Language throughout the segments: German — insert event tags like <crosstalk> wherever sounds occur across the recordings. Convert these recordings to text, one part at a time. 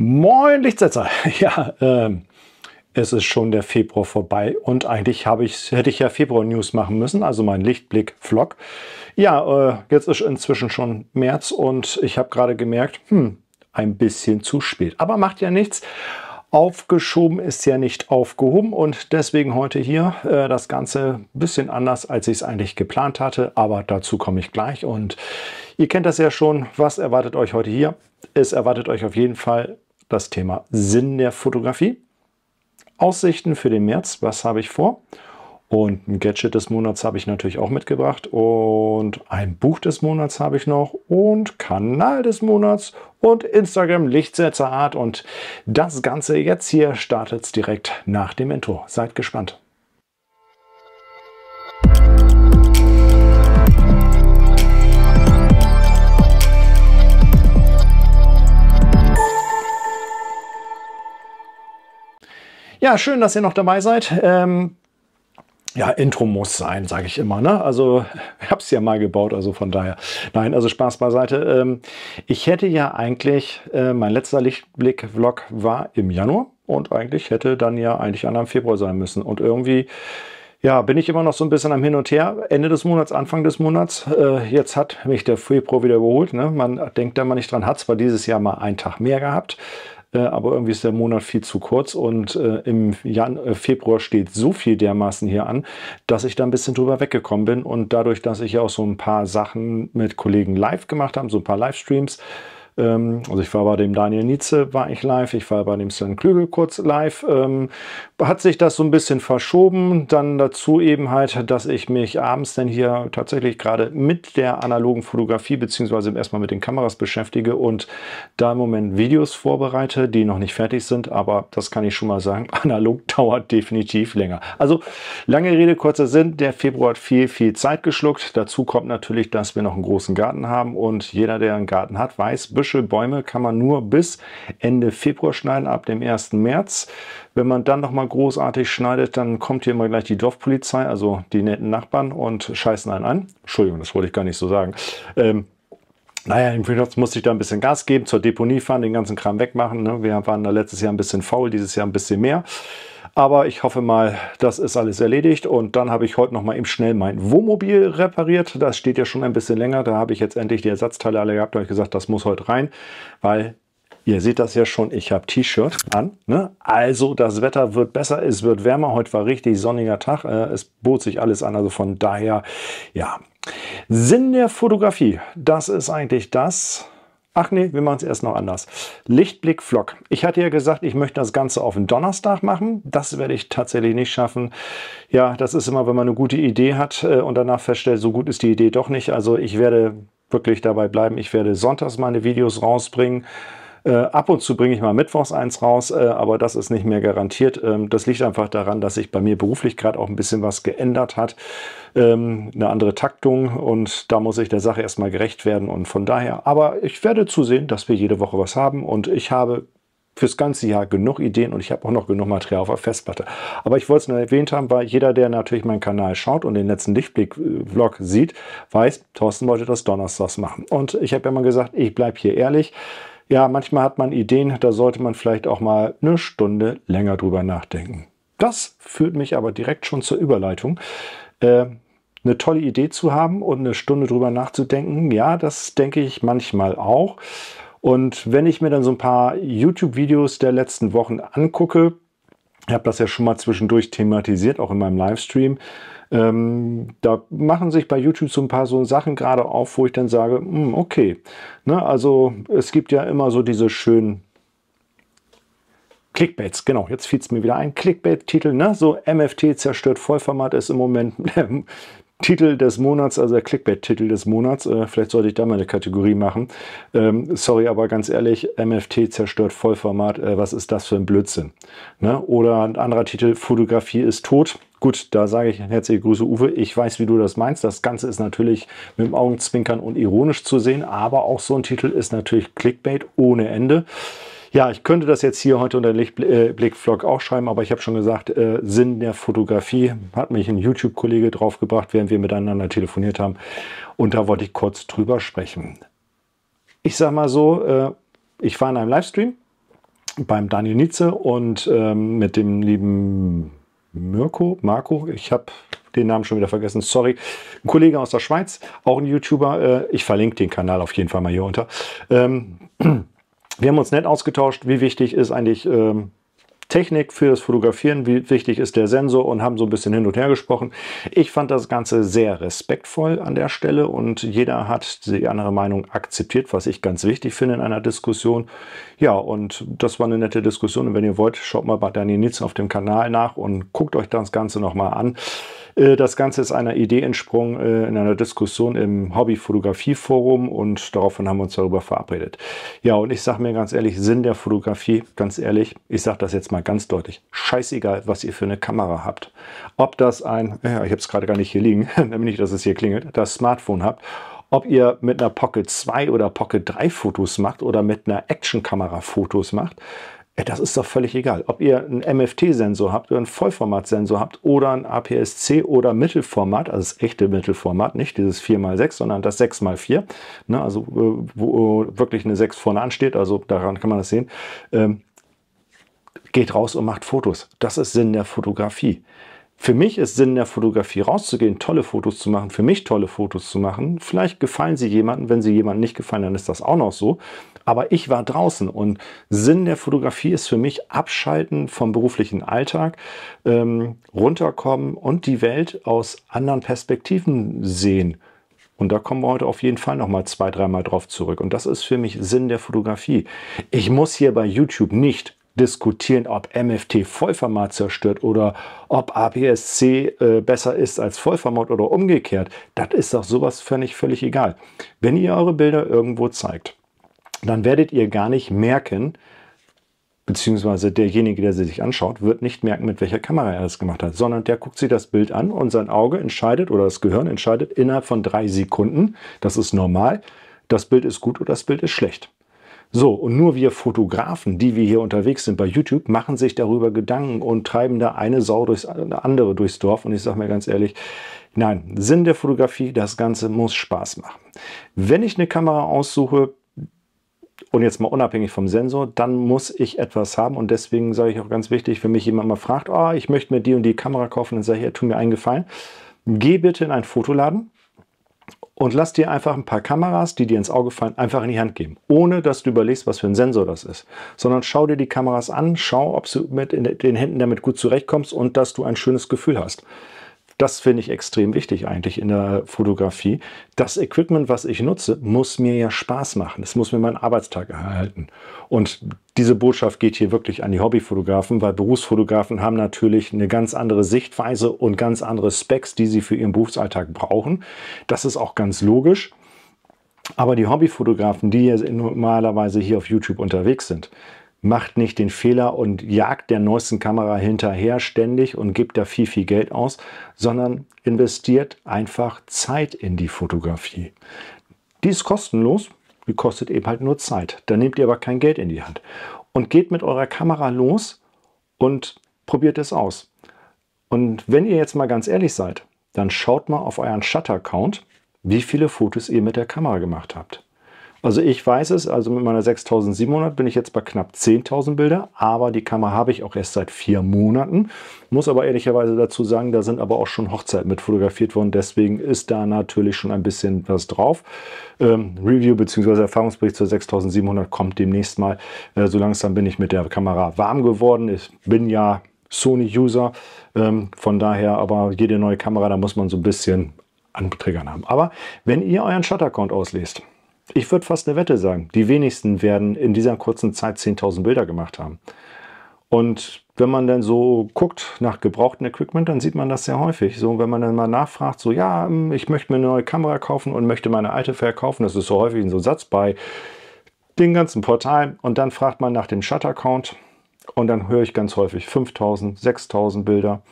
Moin Lichtsetzer! <laughs> Ja, ähm, es ist schon der Februar vorbei und eigentlich habe ich, hätte ich ja Februar-News machen müssen, also mein Lichtblick-Vlog. Ja, äh, jetzt ist inzwischen schon März und ich habe gerade gemerkt, hm, ein bisschen zu spät. Aber macht ja nichts. Aufgeschoben ist ja nicht aufgehoben und deswegen heute hier äh, das Ganze ein bisschen anders, als ich es eigentlich geplant hatte. Aber dazu komme ich gleich und ihr kennt das ja schon. Was erwartet euch heute hier? Es erwartet euch auf jeden Fall das Thema Sinn der Fotografie. Aussichten für den März, was habe ich vor? Und ein Gadget des Monats habe ich natürlich auch mitgebracht. Und ein Buch des Monats habe ich noch. Und Kanal des Monats. Und Instagram Lichtsetzer Art. Und das Ganze jetzt hier startet direkt nach dem Intro. Seid gespannt. Ja, schön, dass ihr noch dabei seid. Ähm, ja, Intro muss sein, sage ich immer. Ne? Also <laughs> ich habe es ja mal gebaut, also von daher. Nein, also Spaß beiseite. Ähm, ich hätte ja eigentlich, äh, mein letzter Lichtblick-Vlog war im Januar und eigentlich hätte dann ja eigentlich an Februar sein müssen. Und irgendwie, ja, bin ich immer noch so ein bisschen am Hin und Her. Ende des Monats, Anfang des Monats. Äh, jetzt hat mich der Februar wieder überholt. Ne? Man denkt da mal nicht dran, hat zwar dieses Jahr mal einen Tag mehr gehabt. Äh, aber irgendwie ist der Monat viel zu kurz und äh, im Jan äh, Februar steht so viel dermaßen hier an, dass ich da ein bisschen drüber weggekommen bin und dadurch, dass ich ja auch so ein paar Sachen mit Kollegen live gemacht habe, so ein paar Livestreams, also ich war bei dem Daniel Nietzsche, war ich live, ich war bei dem Sven Klügel kurz live. Ähm, hat sich das so ein bisschen verschoben. Dann dazu eben halt, dass ich mich abends dann hier tatsächlich gerade mit der analogen Fotografie beziehungsweise erstmal mit den Kameras beschäftige und da im Moment Videos vorbereite, die noch nicht fertig sind, aber das kann ich schon mal sagen, <laughs> analog dauert definitiv länger. Also lange Rede, kurzer Sinn, der Februar hat viel, viel Zeit geschluckt. Dazu kommt natürlich, dass wir noch einen großen Garten haben und jeder, der einen Garten hat, weiß, Büsche, Bäume kann man nur bis Ende Februar schneiden, ab dem 1. März. Wenn man dann noch mal großartig schneidet, dann kommt hier immer gleich die Dorfpolizei, also die netten Nachbarn und scheißen einen an. Entschuldigung, das wollte ich gar nicht so sagen. Ähm, naja, im Frühjahr musste ich da ein bisschen Gas geben, zur Deponie fahren, den ganzen Kram wegmachen. Ne? Wir waren da letztes Jahr ein bisschen faul, dieses Jahr ein bisschen mehr. Aber ich hoffe mal, das ist alles erledigt. Und dann habe ich heute noch mal eben schnell mein Wohnmobil repariert. Das steht ja schon ein bisschen länger. Da habe ich jetzt endlich die Ersatzteile alle gehabt. Da habe ich gesagt, das muss heute rein, weil Ihr seht das ja schon, ich habe T-Shirt an. Ne? Also das Wetter wird besser, es wird wärmer. Heute war richtig sonniger Tag. Äh, es bot sich alles an. Also von daher, ja. Sinn der Fotografie, das ist eigentlich das, Ach nee, wir machen es erst noch anders. Lichtblick Vlog. Ich hatte ja gesagt, ich möchte das Ganze auf den Donnerstag machen. Das werde ich tatsächlich nicht schaffen. Ja, das ist immer, wenn man eine gute Idee hat äh, und danach feststellt, so gut ist die Idee doch nicht. Also ich werde wirklich dabei bleiben. Ich werde sonntags meine Videos rausbringen. Äh, ab und zu bringe ich mal mittwochs eins raus, äh, aber das ist nicht mehr garantiert. Ähm, das liegt einfach daran, dass sich bei mir beruflich gerade auch ein bisschen was geändert hat. Ähm, eine andere Taktung und da muss ich der Sache erstmal gerecht werden und von daher. Aber ich werde zusehen, dass wir jede Woche was haben und ich habe fürs ganze Jahr genug Ideen und ich habe auch noch genug Material auf der Festplatte. Aber ich wollte es nur erwähnt haben, weil jeder, der natürlich meinen Kanal schaut und den letzten Lichtblick-Vlog sieht, weiß, Thorsten wollte das donnerstags machen. Und ich habe ja mal gesagt, ich bleibe hier ehrlich ja, manchmal hat man Ideen, da sollte man vielleicht auch mal eine Stunde länger drüber nachdenken. Das führt mich aber direkt schon zur Überleitung. Äh, eine tolle Idee zu haben und eine Stunde drüber nachzudenken, ja, das denke ich manchmal auch. Und wenn ich mir dann so ein paar YouTube-Videos der letzten Wochen angucke, ich habe das ja schon mal zwischendurch thematisiert, auch in meinem Livestream, ähm, da machen sich bei YouTube so ein paar so Sachen gerade auf, wo ich dann sage, mh, hm, okay, ne, also es gibt ja immer so diese schönen Clickbaits, genau, jetzt fiel es mir wieder ein. Clickbait-Titel, ne? So MFT zerstört Vollformat ist im Moment <laughs> Titel des Monats, also der Clickbait-Titel des Monats. Äh, vielleicht sollte ich da mal eine Kategorie machen. Ähm, sorry, aber ganz ehrlich, MFT zerstört Vollformat. Äh, was ist das für ein Blödsinn? Ne? Oder ein anderer Titel, Fotografie ist tot. Gut, da sage ich herzliche Grüße, Uwe. Ich weiß, wie du das meinst. Das Ganze ist natürlich mit dem Augenzwinkern und ironisch zu sehen, aber auch so ein Titel ist natürlich Clickbait ohne Ende. Ja, ich könnte das jetzt hier heute unter Lichtblick-Vlog auch schreiben, aber ich habe schon gesagt, äh, Sinn der Fotografie hat mich ein YouTube-Kollege draufgebracht, während wir miteinander telefoniert haben. Und da wollte ich kurz drüber sprechen. Ich sage mal so, äh, ich war in einem Livestream beim Daniel Nietzsche und ähm, mit dem lieben Mirko, Marco, ich habe den Namen schon wieder vergessen, sorry, ein Kollege aus der Schweiz, auch ein YouTuber, äh, ich verlinke den Kanal auf jeden Fall mal hier unter. Ähm, wir haben uns nett ausgetauscht, wie wichtig ist eigentlich ähm, Technik für das Fotografieren, wie wichtig ist der Sensor und haben so ein bisschen hin und her gesprochen. Ich fand das Ganze sehr respektvoll an der Stelle und jeder hat die andere Meinung akzeptiert, was ich ganz wichtig finde in einer Diskussion. Ja, und das war eine nette Diskussion und wenn ihr wollt, schaut mal bei Daniel Nitz auf dem Kanal nach und guckt euch das Ganze nochmal an. Äh, das Ganze ist einer Idee entsprungen äh, in einer Diskussion im Hobby-Fotografie-Forum und daraufhin haben wir uns darüber verabredet. Ja, und ich sage mir ganz ehrlich, Sinn der Fotografie, ganz ehrlich, ich sage das jetzt mal ganz deutlich, scheißegal, was ihr für eine Kamera habt. Ob das ein, ja, ich habe es gerade gar nicht hier liegen, <laughs> nicht, dass es hier klingelt, das Smartphone habt, ob ihr mit einer Pocket 2 oder Pocket 3 Fotos macht oder mit einer Actionkamera Fotos macht, das ist doch völlig egal. Ob ihr einen MFT-Sensor habt oder einen Vollformat-Sensor habt oder ein APS-C oder Mittelformat, also das echte Mittelformat, nicht dieses 4x6, sondern das 6x4, ne, also äh, wo wirklich eine 6 vorne ansteht, also daran kann man das sehen. Ähm, geht raus und macht Fotos. Das ist Sinn der Fotografie. Für mich ist Sinn der Fotografie rauszugehen, tolle Fotos zu machen, für mich tolle Fotos zu machen. Vielleicht gefallen sie jemandem, wenn sie jemandem nicht gefallen, dann ist das auch noch so. Aber ich war draußen und Sinn der Fotografie ist für mich Abschalten vom beruflichen Alltag, ähm, runterkommen und die Welt aus anderen Perspektiven sehen. Und da kommen wir heute auf jeden Fall noch mal zwei, dreimal drauf zurück. Und das ist für mich Sinn der Fotografie. Ich muss hier bei YouTube nicht diskutieren, ob MFT Vollformat zerstört oder ob APS-C äh, besser ist als Vollformat oder umgekehrt. Das ist doch sowas völlig, völlig egal. Wenn ihr eure Bilder irgendwo zeigt, dann werdet ihr gar nicht merken, beziehungsweise derjenige, der sie sich anschaut, wird nicht merken, mit welcher Kamera er das gemacht hat, sondern der guckt sich das Bild an und sein Auge entscheidet oder das Gehirn entscheidet innerhalb von drei Sekunden, das ist normal, das Bild ist gut oder das Bild ist schlecht. So, und nur wir Fotografen, die wir hier unterwegs sind bei YouTube, machen sich darüber Gedanken und treiben da eine Sau durchs andere durchs Dorf. Und ich sage mir ganz ehrlich, nein, Sinn der Fotografie, das Ganze muss Spaß machen. Wenn ich eine Kamera aussuche, und jetzt mal unabhängig vom Sensor, dann muss ich etwas haben. Und deswegen sage ich auch ganz wichtig, wenn mich jemand mal fragt, oh, ich möchte mir die und die Kamera kaufen, dann sage ich, ja, tu mir einen Gefallen. Geh bitte in einen Fotoladen und lass dir einfach ein paar Kameras, die dir ins Auge fallen, einfach in die Hand geben. Ohne, dass du überlegst, was für ein Sensor das ist. Sondern schau dir die Kameras an, schau, ob du mit den Händen damit gut zurechtkommst und dass du ein schönes Gefühl hast. Das finde ich extrem wichtig eigentlich in der Fotografie. Das Equipment, was ich nutze, muss mir ja Spaß machen. Es muss mir meinen Arbeitstag erhalten. Und diese Botschaft geht hier wirklich an die Hobbyfotografen, weil Berufsfotografen haben natürlich eine ganz andere Sichtweise und ganz andere Specs, die sie für ihren Berufsalltag brauchen. Das ist auch ganz logisch. Aber die Hobbyfotografen, die normalerweise hier auf YouTube unterwegs sind, macht nicht den Fehler und jagt der neuesten Kamera hinterher ständig und gibt da viel, viel Geld aus, sondern investiert einfach Zeit in die Fotografie. Die ist kostenlos, die kostet eben halt nur Zeit. Da nehmt ihr aber kein Geld in die Hand. Und geht mit eurer Kamera los und probiert es aus. Und wenn ihr jetzt mal ganz ehrlich seid, dann schaut mal auf euren Shutter-Count, wie viele Fotos ihr mit der Kamera gemacht habt. Also ich weiß es, also mit meiner 6700 bin ich jetzt bei knapp 10.000 Bilder, aber die Kamera habe ich auch erst seit vier Monaten. Muss aber ehrlicherweise dazu sagen, da sind aber auch schon Hochzeiten mit fotografiert worden, deswegen ist da natürlich schon ein bisschen was drauf. Ähm, Review bzw. Erfahrungsbericht zur 6700 kommt demnächst mal. Äh, so langsam bin ich mit der Kamera warm geworden. Ich bin ja Sony-User, ähm, von daher aber jede neue Kamera, da muss man so ein bisschen Anträgern haben. Aber wenn ihr euren Shutter-Account auslest, ich würde fast eine Wette sagen, die wenigsten werden in dieser kurzen Zeit 10.000 Bilder gemacht haben. Und wenn man dann so guckt nach gebrauchten Equipment, dann sieht man das sehr häufig. So, wenn man dann mal nachfragt, so, ja, hm, ich möchte mir eine neue Kamera kaufen und möchte meine alte verkaufen, das ist so häufig so ein Satz bei den ganzen Portalen. Und dann fragt man nach dem Shutter-Count und dann höre ich ganz häufig 5000, 6000 Bilder.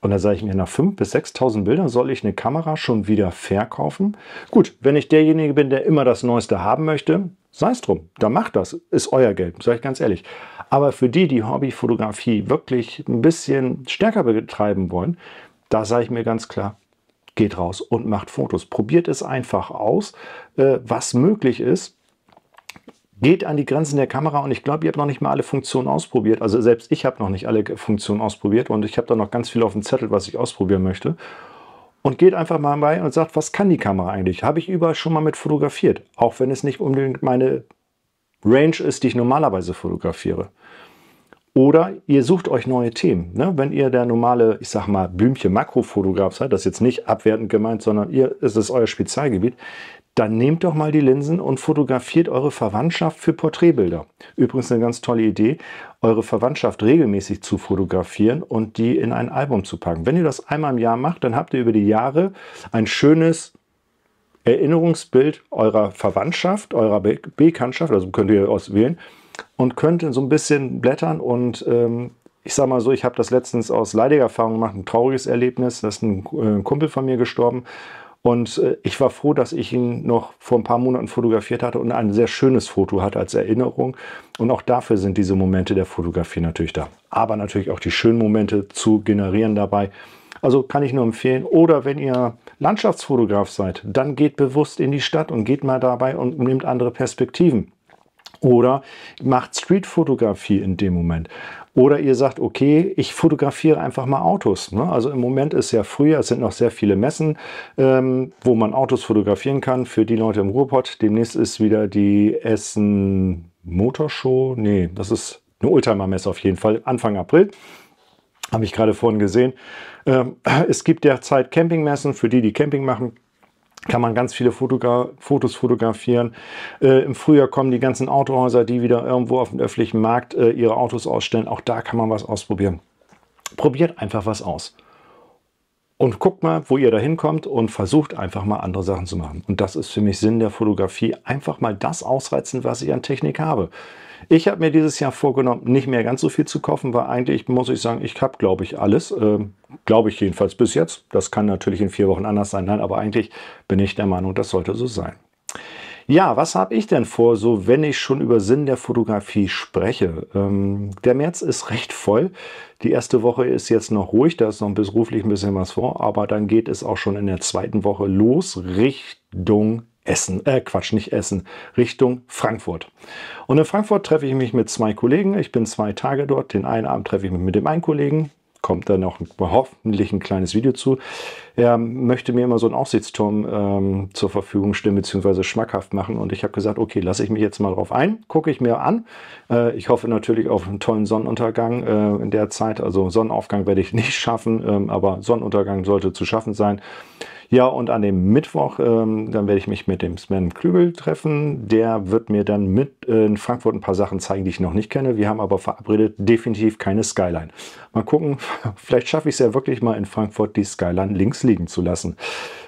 Und da sage ich mir, nach 5.000 bis 6.000 Bildern soll ich eine Kamera schon wieder verkaufen? Gut, wenn ich derjenige bin, der immer das Neueste haben möchte, sei es drum, da macht das, ist euer Geld, sage ich ganz ehrlich. Aber für die, die Hobbyfotografie wirklich ein bisschen stärker betreiben wollen, da sage ich mir ganz klar, geht raus und macht Fotos. Probiert es einfach aus, äh, was möglich ist Geht an die Grenzen der Kamera und ich glaube, ihr habt noch nicht mal alle Funktionen ausprobiert. Also selbst ich habe noch nicht alle Funktionen ausprobiert und ich habe da noch ganz viel auf dem Zettel, was ich ausprobieren möchte. Und geht einfach mal bei und sagt, was kann die Kamera eigentlich? Habe ich überall schon mal mit fotografiert, auch wenn es nicht unbedingt meine Range ist, die ich normalerweise fotografiere. Oder ihr sucht euch neue Themen. Ne? Wenn ihr der normale, ich sag mal, Blümchen-Makrofotograf seid, das ist jetzt nicht abwertend gemeint, sondern ihr, es ist euer Spezialgebiet, dann nehmt doch mal die Linsen und fotografiert eure Verwandtschaft für Porträtbilder. Übrigens eine ganz tolle Idee, eure Verwandtschaft regelmäßig zu fotografieren und die in ein Album zu packen. Wenn ihr das einmal im Jahr macht, dann habt ihr über die Jahre ein schönes Erinnerungsbild eurer Verwandtschaft, eurer Bekanntschaft, also könnt ihr auswählen, und könnt so ein bisschen blättern und ähm, ich sage mal so, ich habe das letztens aus leidiger Erfahrung gemacht, ein trauriges Erlebnis, da ist ein, äh, ein Kumpel von mir gestorben und äh, ich war froh, dass ich ihn noch vor ein paar Monaten fotografiert hatte und ein sehr schönes Foto hatte als Erinnerung. Und auch dafür sind diese Momente der Fotografie natürlich da. Aber natürlich auch die schönen Momente zu generieren dabei. Also kann ich nur empfehlen. Oder wenn ihr Landschaftsfotograf seid, dann geht bewusst in die Stadt und geht mal dabei und nehmt andere Perspektiven. Oder macht Streetfotografie in dem Moment. Oder ihr sagt, okay, ich fotografiere einfach mal Autos. Ne? Also im Moment ist ja früher, es sind noch sehr viele Messen, ähm, wo man Autos fotografieren kann für die Leute im Ruhrpott. Demnächst ist wieder die Essen Motorshow. Nee, das ist eine Oldtimer-Messe auf jeden Fall, Anfang April. Habe ich gerade vorhin gesehen. Ähm, es gibt derzeit Campingmessen für die, die Camping machen kann man ganz viele Fotogra Fotos fotografieren. Äh, Im Frühjahr kommen die ganzen Autohäuser, die wieder irgendwo auf dem öffentlichen Markt äh, ihre Autos ausstellen. Auch da kann man was ausprobieren. Probiert einfach was aus. Und guckt mal, wo ihr da hinkommt und versucht einfach mal andere Sachen zu machen. Und das ist für mich Sinn der Fotografie. Einfach mal das ausreizen, was ich an Technik habe. Ich habe mir dieses Jahr vorgenommen, nicht mehr ganz so viel zu kaufen, weil eigentlich muss ich sagen, ich habe, glaube ich, alles. Ähm, glaube ich jedenfalls bis jetzt. Das kann natürlich in vier Wochen anders sein. Nein, aber eigentlich bin ich der Meinung, das sollte so sein. Ja, was habe ich denn vor, so wenn ich schon über Sinn der Fotografie spreche? Ähm, der März ist recht voll. Die erste Woche ist jetzt noch ruhig, da ist noch beruflich ein bisschen was vor, aber dann geht es auch schon in der zweiten Woche los Richtung Essen, äh Quatsch, nicht Essen, Richtung Frankfurt. Und in Frankfurt treffe ich mich mit zwei Kollegen. Ich bin zwei Tage dort. Den einen Abend treffe ich mich mit dem einen Kollegen. Kommt dann noch hoffentlich ein kleines Video zu. Er möchte mir immer so einen Aussichtsturm ähm, zur Verfügung stellen, beziehungsweise schmackhaft machen. Und ich habe gesagt, okay, lasse ich mich jetzt mal drauf ein, gucke ich mir an. Äh, ich hoffe natürlich auf einen tollen Sonnenuntergang äh, in der Zeit. Also Sonnenaufgang werde ich nicht schaffen, ähm, aber Sonnenuntergang sollte zu schaffen sein. Ja, und an dem Mittwoch, ähm, dann werde ich mich mit dem Sven Klügel treffen. Der wird mir dann mit äh, in Frankfurt ein paar Sachen zeigen, die ich noch nicht kenne. Wir haben aber verabredet, definitiv keine Skyline. Mal gucken, <laughs> vielleicht schaffe ich es ja wirklich mal in Frankfurt, die Skyline links liegen zu lassen.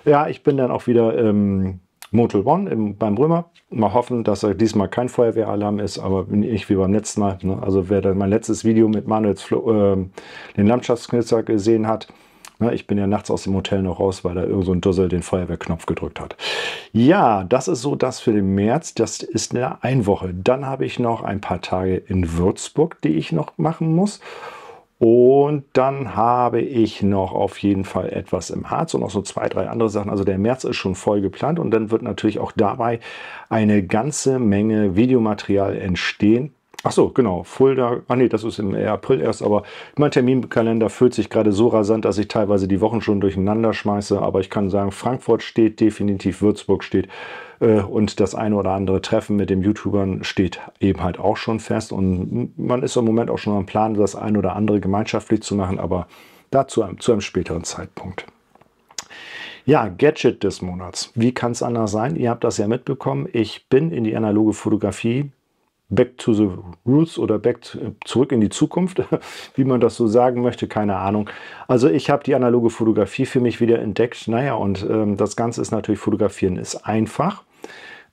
Ja, ich bin dann auch wieder im Motel One im, beim Römer. Mal hoffen, dass er diesmal kein Feuerwehralarm ist, aber nicht wie beim letzten Mal. Ne? Also wer dann mein letztes Video mit Manuels Flo, äh, den Landschaftsknitzer gesehen hat, ich bin ja nachts aus dem Hotel noch raus, weil da irgend so ein Dussel den Feuerwehrknopf gedrückt hat. Ja, das ist so das für den März. Das ist eine Einwoche. Dann habe ich noch ein paar Tage in Würzburg, die ich noch machen muss. Und dann habe ich noch auf jeden Fall etwas im Harz und noch so zwei, drei andere Sachen. Also der März ist schon voll geplant und dann wird natürlich auch dabei eine ganze Menge Videomaterial entstehen. Ach so, genau. Fulda, ach nee, das ist im April erst, aber mein Terminkalender füllt sich gerade so rasant, dass ich teilweise die Wochen schon durcheinander schmeiße. Aber ich kann sagen, Frankfurt steht definitiv, Würzburg steht äh, und das eine oder andere Treffen mit den YouTubern steht eben halt auch schon fest. Und man ist im Moment auch schon am Plan, das ein oder andere gemeinschaftlich zu machen, aber dazu zu einem späteren Zeitpunkt. Ja, Gadget des Monats. Wie kann es anders sein? Ihr habt das ja mitbekommen. Ich bin in die analoge Fotografie Back to the Roots oder Back zurück in die Zukunft, <laughs> wie man das so sagen möchte, keine Ahnung. Also ich habe die analoge Fotografie für mich wieder entdeckt. Naja, und ähm, das Ganze ist natürlich, fotografieren ist einfach.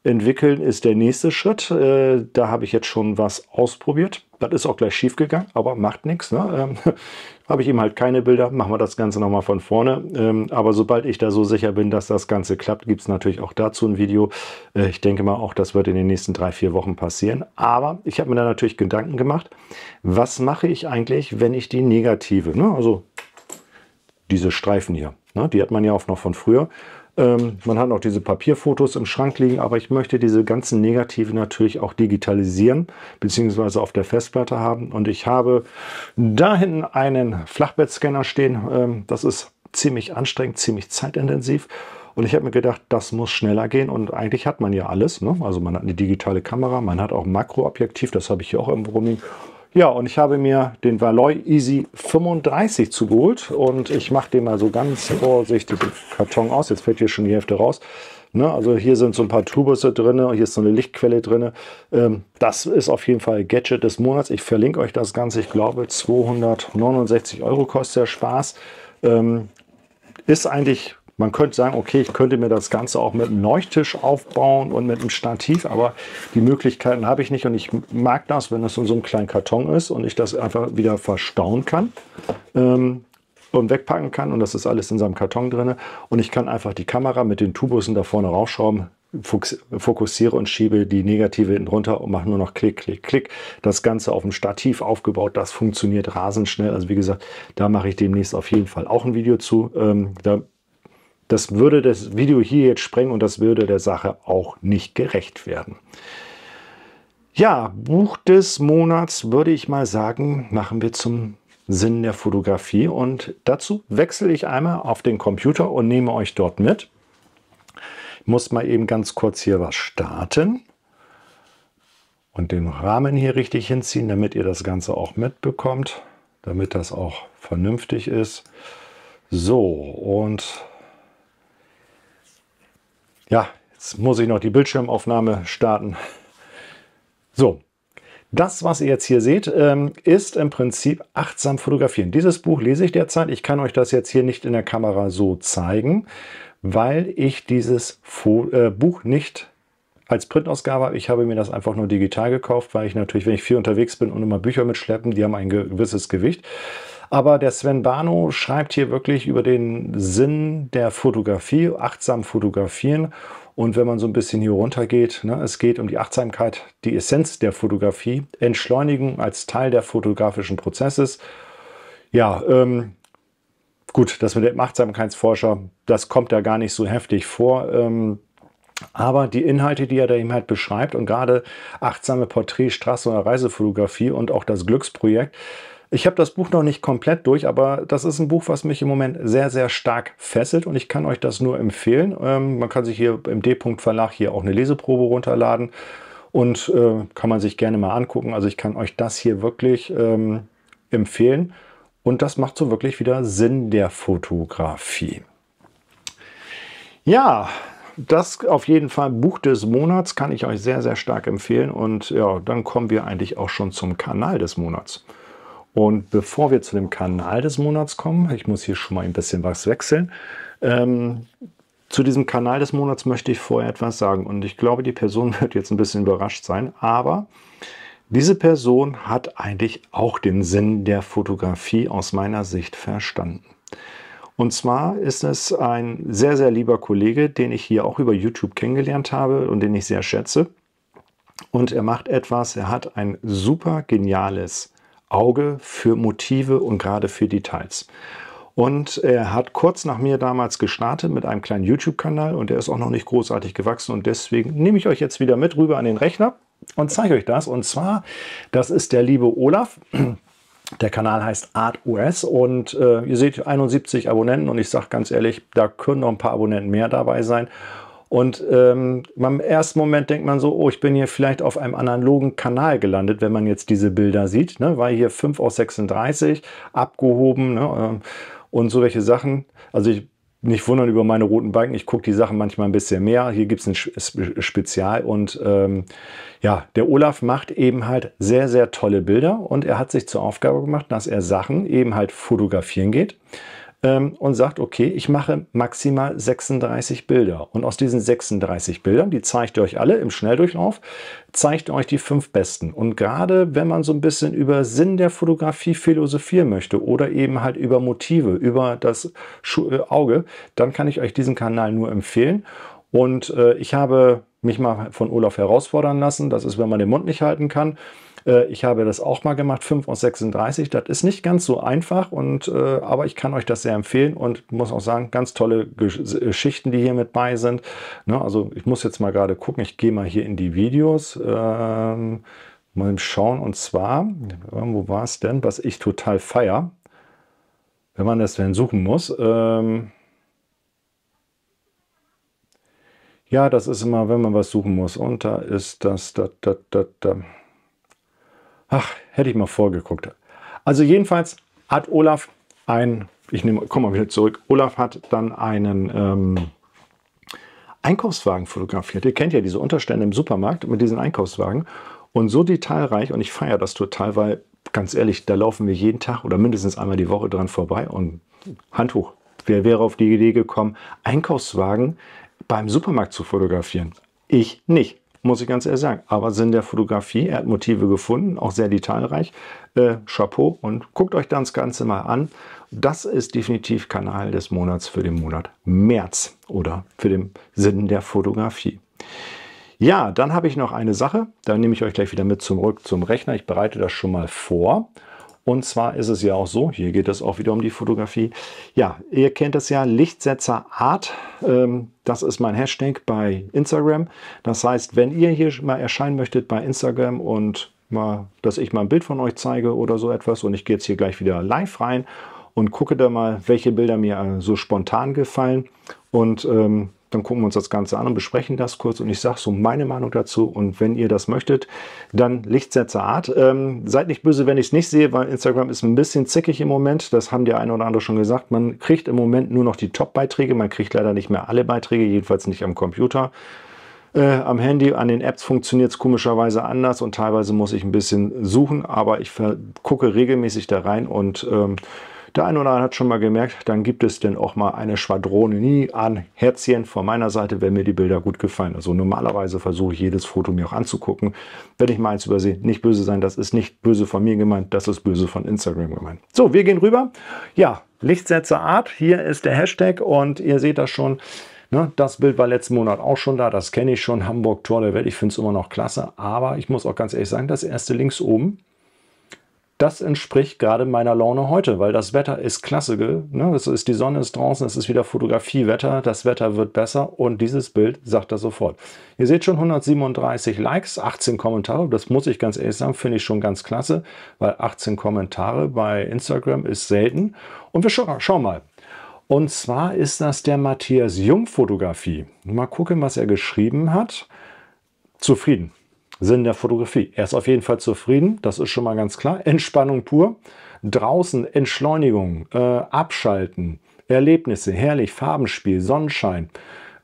Entwickeln ist der nächste Schritt. Äh, da habe ich jetzt schon was ausprobiert. Das ist auch gleich schief gegangen, aber macht nichts. Ne? Ähm, <laughs> habe ich eben halt keine Bilder, machen wir das Ganze nochmal von vorne. Ähm, aber sobald ich da so sicher bin, dass das Ganze klappt, gibt es natürlich auch dazu ein Video. Äh, ich denke mal auch, das wird in den nächsten drei, vier Wochen passieren. Aber ich habe mir da natürlich Gedanken gemacht, was mache ich eigentlich, wenn ich die negative, ne? also diese Streifen hier, ne? die hat man ja auch noch von früher, man hat noch diese Papierfotos im Schrank liegen, aber ich möchte diese ganzen Negative natürlich auch digitalisieren, beziehungsweise auf der Festplatte haben. Und ich habe da hinten einen Flachbettscanner stehen. Ähm, das ist ziemlich anstrengend, ziemlich zeitintensiv. Und ich habe mir gedacht, das muss schneller gehen. Und eigentlich hat man ja alles. Ne? Also man hat eine digitale Kamera, man hat auch ein Makroobjektiv, das habe ich hier auch irgendwo rumliegen. Ja, und ich habe mir den Valoy Easy 35 zugeholt und ich mache den mal so ganz vorsichtig im Karton aus. Jetzt fällt hier schon die Hälfte raus. Ne, also hier sind so ein paar Tubusse drin, hier ist so eine Lichtquelle drin. Ähm, das ist auf jeden Fall Gadget des Monats. Ich verlinke euch das Ganze. Ich glaube 269 Euro kostet der Spaß. Ähm, ist eigentlich man könnte sagen, okay, ich könnte mir das Ganze auch mit einem Leuchttisch aufbauen und mit einem Stativ, aber die Möglichkeiten habe ich nicht und ich mag das, wenn es in so einem kleinen Karton ist und ich das einfach wieder verstauen kann. Ähm, und wegpacken kann und das ist alles in seinem Karton drin und ich kann einfach die Kamera mit den Tubussen da vorne rausschrauben, fokussiere und schiebe die Negative hinten runter und mache nur noch Klick, Klick, Klick. Das Ganze auf dem Stativ aufgebaut, das funktioniert rasend schnell. Also wie gesagt, da mache ich demnächst auf jeden Fall auch ein Video zu. Ähm, da das würde das Video hier jetzt sprengen und das würde der Sache auch nicht gerecht werden. Ja, Buch des Monats würde ich mal sagen, machen wir zum Sinn der Fotografie und dazu wechsle ich einmal auf den Computer und nehme euch dort mit. Ich muss mal eben ganz kurz hier was starten und den Rahmen hier richtig hinziehen, damit ihr das Ganze auch mitbekommt, damit das auch vernünftig ist. So, und ja, jetzt muss ich noch die Bildschirmaufnahme starten. So, das, was ihr jetzt hier seht, ähm, ist im Prinzip achtsam fotografieren. Dieses Buch lese ich derzeit. Ich kann euch das jetzt hier nicht in der Kamera so zeigen, weil ich dieses äh, Buch nicht als Printausgabe habe. Ich habe mir das einfach nur digital gekauft, weil ich natürlich, wenn ich viel unterwegs bin und immer Bücher mitschleppen, die haben ein gewisses Gewicht. Aber der Sven Bano schreibt hier wirklich über den Sinn der Fotografie, achtsam fotografieren. Und wenn man so ein bisschen hier runter geht, ne, es geht um die Achtsamkeit, die Essenz der Fotografie, Entschleunigung als Teil der fotografischen Prozesses. Ja, ähm, gut, das mit dem Achtsamkeitsforscher, das kommt da gar nicht so heftig vor. Ähm, aber die Inhalte, die er da eben halt beschreibt und gerade achtsame Porträt, Straße- oder Reisefotografie und auch das Glücksprojekt, ich habe das Buch noch nicht komplett durch, aber das ist ein Buch, was mich im Moment sehr, sehr stark fesselt und ich kann euch das nur empfehlen. Ähm, man kann sich hier im D-Punkt Verlag hier auch eine Leseprobe runterladen und äh, kann man sich gerne mal angucken. Also ich kann euch das hier wirklich ähm, empfehlen und das macht so wirklich wieder Sinn der Fotografie. Ja, das auf jeden Fall Buch des Monats kann ich euch sehr, sehr stark empfehlen. Und ja, dann kommen wir eigentlich auch schon zum Kanal des Monats. Und bevor wir zu dem Kanal des Monats kommen, ich muss hier schon mal ein bisschen was wechseln. Ähm, zu diesem Kanal des Monats möchte ich vorher etwas sagen. Und ich glaube, die Person <laughs> wird jetzt ein bisschen überrascht sein. Aber diese Person hat eigentlich auch den Sinn der Fotografie aus meiner Sicht verstanden. Und zwar ist es ein sehr, sehr lieber Kollege, den ich hier auch über YouTube kennengelernt habe und den ich sehr schätze. Und er macht etwas, er hat ein super geniales Auge für Motive und gerade für Details. Und er hat kurz nach mir damals gestartet mit einem kleinen YouTube-Kanal und der ist auch noch nicht großartig gewachsen und deswegen nehme ich euch jetzt wieder mit rüber an den Rechner und zeige euch das. Und zwar, das ist der liebe Olaf. Der Kanal heißt ArtOS und äh, ihr seht 71 Abonnenten und ich sage ganz ehrlich, da können noch ein paar Abonnenten mehr dabei sein. Und ähm, im ersten Moment denkt man so, oh, ich bin hier vielleicht auf einem analogen Kanal gelandet, wenn man jetzt diese Bilder sieht, ne? weil hier 5 aus 36 abgehoben ne? Ähm, und so welche Sachen. Also ich nicht wundern über meine roten Balken. Ich gucke die Sachen manchmal ein bisschen mehr. Hier gibt es ein Spezial und ähm, ja, der Olaf macht eben halt sehr, sehr tolle Bilder und er hat sich zur Aufgabe gemacht, dass er Sachen eben halt fotografieren geht ähm, und sagt, okay, ich mache maximal 36 Bilder. Und aus diesen 36 Bildern, die zeigt ihr euch alle im Schnelldurchlauf, zeigt euch die fünf besten. Und gerade wenn man so ein bisschen über Sinn der Fotografie philosophieren möchte oder eben halt über Motive, über das äh, Auge, dann kann ich euch diesen Kanal nur empfehlen. Und äh, ich habe mich mal von Olaf herausfordern lassen. Das ist, wenn man den Mund nicht halten kann. Äh, ich habe das auch mal gemacht, 5 aus 36. Das ist nicht ganz so einfach, und, äh, aber ich kann euch das sehr empfehlen und muss auch sagen, ganz tolle Geschichten, die hier mit bei sind. Ne, also ich muss jetzt mal gerade gucken, ich gehe mal hier in die Videos. Ähm, mal schauen, und zwar, wo war es denn, was ich total feier, wenn man das denn suchen muss. Ähm, Ja, das ist immer, wenn man was suchen muss. Und da ist das, da, da, da, da. Ach, hätte ich mal vorgeguckt. Also jedenfalls hat Olaf ein, ich nehme, komm mal wieder zurück, Olaf hat dann einen ähm, Einkaufswagen fotografiert. Ihr kennt ja diese Unterstände im Supermarkt mit diesen Einkaufswagen. Und so detailreich, und ich feiere das total, weil ganz ehrlich, da laufen wir jeden Tag oder mindestens einmal die Woche dran vorbei und Handtuch. Wer wäre auf die Idee gekommen, Einkaufswagen beim Supermarkt zu fotografieren. Ich nicht, muss ich ganz ehrlich sagen. Aber Sinn der Fotografie, er hat Motive gefunden, auch sehr detailreich. Äh, Chapeau und guckt euch das Ganze mal an. Das ist definitiv Kanal des Monats für den Monat März oder für den Sinn der Fotografie. Ja, dann habe ich noch eine Sache, da nehme ich euch gleich wieder mit zurück zum Rechner. Ich bereite das schon mal vor. Und zwar ist es ja auch so, hier geht es auch wieder um die Fotografie. Ja, ihr kennt es ja, Lichtsetzer Art. Ähm, das ist mein Hashtag bei Instagram. Das heißt, wenn ihr hier mal erscheinen möchtet bei Instagram und mal, dass ich mal ein Bild von euch zeige oder so etwas und ich gehe jetzt hier gleich wieder live rein und gucke da mal, welche Bilder mir so spontan gefallen und ähm, dann gucken wir uns das Ganze an und besprechen das kurz und ich sage so meine Meinung dazu und wenn ihr das möchtet, dann Lichtsetzer Art. Ähm, seid nicht böse, wenn ich es nicht sehe, weil Instagram ist ein bisschen zickig im Moment, das haben die eine oder andere schon gesagt. Man kriegt im Moment nur noch die Top-Beiträge, man kriegt leider nicht mehr alle Beiträge, jedenfalls nicht am Computer. Äh, am Handy, an den Apps funktioniert es komischerweise anders und teilweise muss ich ein bisschen suchen, aber ich gucke regelmäßig da rein und ähm, der eine oder andere hat schon mal gemerkt, dann gibt es denn auch mal eine Schwadrone nie an Herzchen von meiner Seite, wenn mir die Bilder gut gefallen. Also normalerweise versuche ich jedes Foto mir auch anzugucken. Wenn ich mal eins übersehe, nicht böse sein, das ist nicht böse von mir gemeint, das ist böse von Instagram gemeint. So, wir gehen rüber. Ja, Lichtsetzer Art, hier ist der Hashtag und ihr seht das schon. Ne, das Bild war letzten Monat auch schon da, das kenne ich schon. Hamburg, Tor der Welt, ich finde es immer noch klasse. Aber ich muss auch ganz ehrlich sagen, das erste links oben, das entspricht gerade meiner Laune heute, weil das Wetter ist klasse. Ne? Es ist, die Sonne ist draußen, es ist wieder Fotografiewetter, das Wetter wird besser und dieses Bild sagt das sofort. Ihr seht schon 137 Likes, 18 Kommentare, das muss ich ganz ehrlich sagen, finde ich schon ganz klasse, weil 18 Kommentare bei Instagram ist selten. Und wir scha schauen mal. Und zwar ist das der Matthias Jung Fotografie. Mal gucken, was er geschrieben hat. Zufrieden. Sinn der Fotografie. Er ist auf jeden Fall zufrieden, das ist schon mal ganz klar. Entspannung pur. Draußen Entschleunigung, äh, Abschalten, Erlebnisse, herrlich, Farbenspiel, Sonnenschein.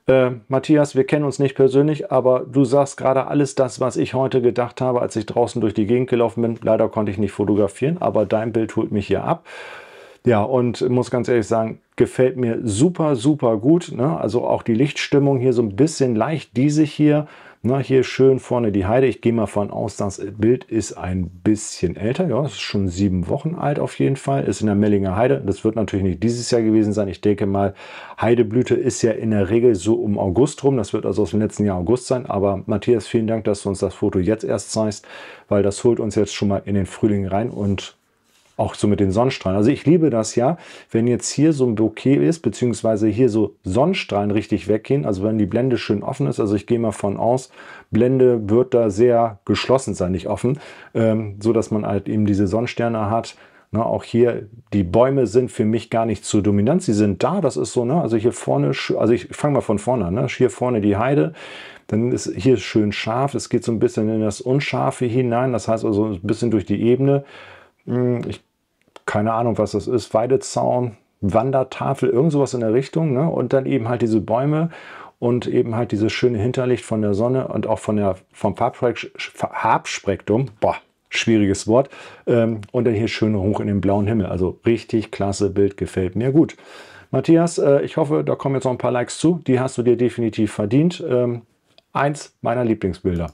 Äh, Matthias, wir kennen uns nicht persönlich, aber du sagst gerade alles das, was ich heute gedacht habe, als ich draußen durch die Gegend gelaufen bin. Leider konnte ich nicht fotografieren, aber dein Bild holt mich hier ab. Ja, und muss ganz ehrlich sagen, gefällt mir super, super gut. Ne? Also auch die Lichtstimmung hier so ein bisschen leicht diesig hier. Na, hier schön vorne die Heide. Ich gehe mal von aus, das Bild ist ein bisschen älter. Ja, es ist schon sieben Wochen alt auf jeden Fall. Ist in der Mellinger Heide. Das wird natürlich nicht dieses Jahr gewesen sein. Ich denke mal, Heideblüte ist ja in der Regel so um August rum. Das wird also aus dem letzten Jahr August sein. Aber Matthias, vielen Dank, dass du uns das Foto jetzt erst zeigst, weil das holt uns jetzt schon mal in den Frühling rein und auch so mit den Sonnenstrahlen. Also ich liebe das ja, wenn jetzt hier so ein Bouquet ist, beziehungsweise hier so Sonnenstrahlen richtig weggehen, also wenn die Blende schön offen ist, also ich gehe mal von aus, Blende wird da sehr geschlossen sein, nicht offen, ähm, so dass man halt eben diese Sonnensterne hat. Ne, auch hier, die Bäume sind für mich gar nicht zu dominant, sie sind da, das ist so, ne, also hier vorne, also ich fange mal von vorne an, ne, hier vorne die Heide, dann ist hier schön scharf, es geht so ein bisschen in das Unscharfe hinein, das heißt also ein bisschen durch die Ebene, hm, ich, keine Ahnung, was das ist, Weidezaun, Wandertafel, irgend sowas in der Richtung. Ne? Und dann eben halt diese Bäume und eben halt dieses schöne Hinterlicht von der Sonne und auch von der, vom Farbspektrum. Boah, schwieriges Wort. Ähm, und dann hier schön hoch in den blauen Himmel. Also richtig klasse Bild, gefällt mir gut. Matthias, äh, ich hoffe, da kommen jetzt noch ein paar Likes zu. Die hast du dir definitiv verdient. Ähm, eins meiner Lieblingsbilder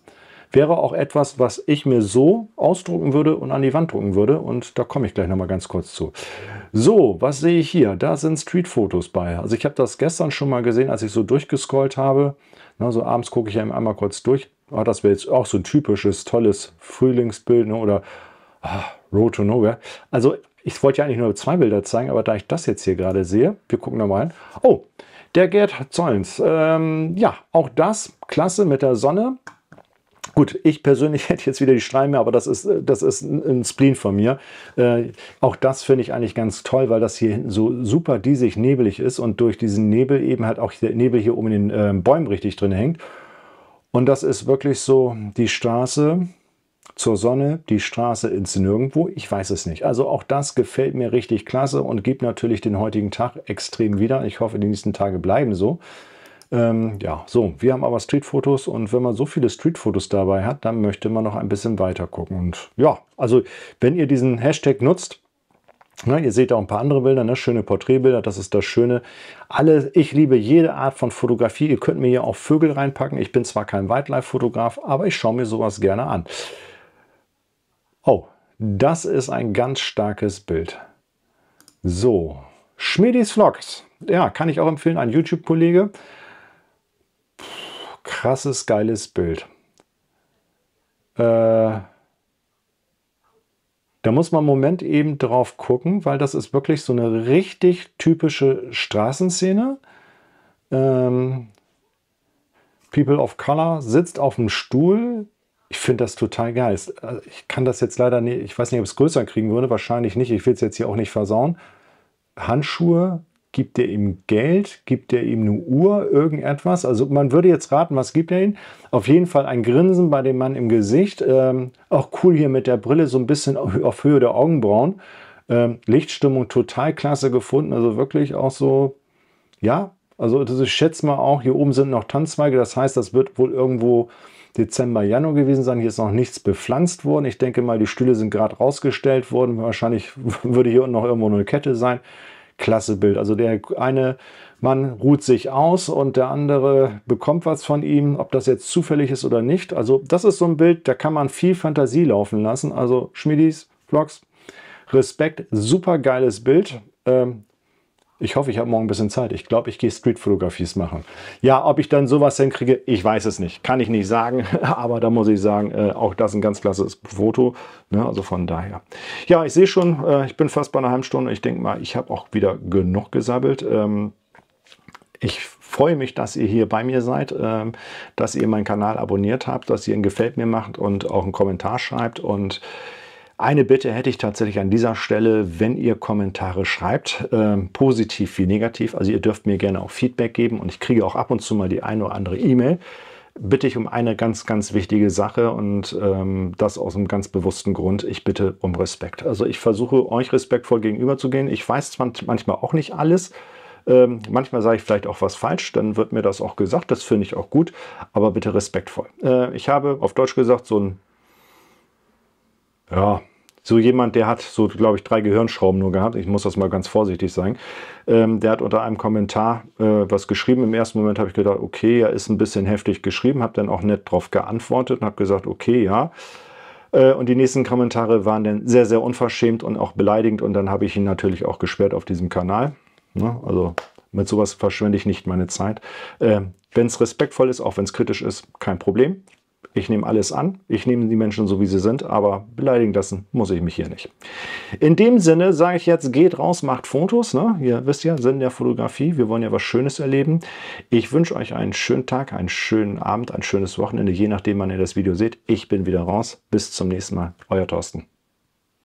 wäre auch etwas, was ich mir so ausdrucken würde und an die Wand drucken würde. Und da komme ich gleich nochmal ganz kurz zu. So, was sehe ich hier? Da sind Streetfotos bei. Also ich habe das gestern schon mal gesehen, als ich so durchgescrollt habe. Ne, so abends gucke ich ja einmal kurz durch. Oh, das wäre jetzt auch so ein typisches, tolles Frühlingsbild ne? oder ah, Road to Nowhere. Also ich wollte ja eigentlich nur zwei Bilder zeigen, aber da ich das jetzt hier gerade sehe, wir gucken da mal rein. Oh, der Gerd Zollens. Ähm, ja, auch das, klasse mit der Sonne. Gut, ich persönlich <laughs> hätte jetzt wieder die Streime, aber das ist, das ist ein Spleen von mir. Äh, auch das finde ich eigentlich ganz toll, weil das hier hinten so super diesig nebelig ist und durch diesen Nebel eben halt auch der Nebel hier oben in den äh, Bäumen richtig drin hängt. Und das ist wirklich so die Straße zur Sonne, die Straße ins Nirgendwo. Ich weiß es nicht. Also auch das gefällt mir richtig klasse und gibt natürlich den heutigen Tag extrem wieder. Ich hoffe, die nächsten Tage bleiben so. Ähm, ja, so, wir haben aber Streetfotos und wenn man so viele Streetfotos dabei hat, dann möchte man noch ein bisschen weiter gucken. Und ja, also wenn ihr diesen Hashtag nutzt, na, ihr seht auch ein paar andere Bilder, ne? schöne Porträtbilder, das ist das Schöne. Alle, ich liebe jede Art von Fotografie. Ihr könnt mir hier auch Vögel reinpacken. Ich bin zwar kein Wildlife-Fotograf, aber ich schaue mir sowas gerne an. Oh, das ist ein ganz starkes Bild. So, Schmidis Vlogs. Ja, kann ich auch empfehlen, ein YouTube-Kollege krasses, geiles Bild. Äh, da muss man einen Moment eben drauf gucken, weil das ist wirklich so eine richtig typische Straßenszene. Ähm, People of Color sitzt auf dem Stuhl. Ich finde das total geil. Äh, ich kann das jetzt leider nicht, ich weiß nicht, ob es größer kriegen würde, wahrscheinlich nicht. Ich will es jetzt hier auch nicht versauen. Handschuhe, Gibt er ihm Geld? Gibt er ihm eine Uhr? Irgendetwas? Also man würde jetzt raten, was gibt er ihm? Auf jeden Fall ein Grinsen bei dem Mann im Gesicht. Ähm, auch cool hier mit der Brille, so ein bisschen auf Höhe der Augenbrauen. Ähm, Lichtstimmung total klasse gefunden. Also wirklich auch so, ja, also das ist, ich schätze mal auch, hier oben sind noch Tanzzweige. Das heißt, das wird wohl irgendwo Dezember, Januar gewesen sein. Hier ist noch nichts bepflanzt worden. Ich denke mal, die Stühle sind gerade rausgestellt worden. Wahrscheinlich <laughs> würde hier unten noch irgendwo eine Kette sein klasse Bild. Also der eine Mann ruht sich aus und der andere bekommt was von ihm, ob das jetzt zufällig ist oder nicht. Also das ist so ein Bild, da kann man viel Fantasie laufen lassen. Also Schmidis, Vlogs, Respekt, super geiles Bild. Ähm, ich hoffe, ich habe morgen ein bisschen Zeit. Ich glaube, ich gehe Streetfotografies machen. Ja, ob ich dann sowas hinkriege, ich weiß es nicht. Kann ich nicht sagen. <laughs> Aber da muss ich sagen, äh, auch das ein ganz klasses Foto. Ne? Also von daher. Ja, ich sehe schon, äh, ich bin fast bei einer halben Stunde. Ich denke mal, ich habe auch wieder genug gesabbelt. Ähm, ich freue mich, dass ihr hier bei mir seid, ähm, dass ihr meinen Kanal abonniert habt, dass ihr ein Gefällt mir macht und auch einen Kommentar schreibt und eine Bitte hätte ich tatsächlich an dieser Stelle, wenn ihr Kommentare schreibt, äh, positiv wie negativ. Also ihr dürft mir gerne auch Feedback geben und ich kriege auch ab und zu mal die eine oder andere E-Mail. Bitte ich um eine ganz, ganz wichtige Sache und ähm, das aus einem ganz bewussten Grund. Ich bitte um Respekt. Also ich versuche euch respektvoll gegenüberzugehen. Ich weiß zwar manchmal auch nicht alles. Ähm, manchmal sage ich vielleicht auch was falsch, dann wird mir das auch gesagt. Das finde ich auch gut, aber bitte respektvoll. Äh, ich habe auf Deutsch gesagt so ein ja, so jemand, der hat so, glaube ich, drei Gehirnschrauben nur gehabt. Ich muss das mal ganz vorsichtig sagen. Ähm, der hat unter einem Kommentar äh, was geschrieben. Im ersten Moment habe ich gedacht, okay, er ist ein bisschen heftig geschrieben, habe dann auch nett darauf geantwortet und habe gesagt, okay, ja. Äh, und die nächsten Kommentare waren dann sehr, sehr unverschämt und auch beleidigend. Und dann habe ich ihn natürlich auch gesperrt auf diesem Kanal. Ne? Also mit sowas verschwende ich nicht meine Zeit. Äh, wenn es respektvoll ist, auch wenn es kritisch ist, kein Problem. Ich nehme alles an, ich nehme die Menschen so, wie sie sind, aber beleidigen lassen muss ich mich hier nicht. In dem Sinne sage ich jetzt, geht raus, macht Fotos. Ne? Ihr wisst ja, Sinn der Fotografie, wir wollen ja was Schönes erleben. Ich wünsche euch einen schönen Tag, einen schönen Abend, ein schönes Wochenende, je nachdem, wann ihr das Video seht. Ich bin wieder raus. Bis zum nächsten Mal. Euer Thorsten.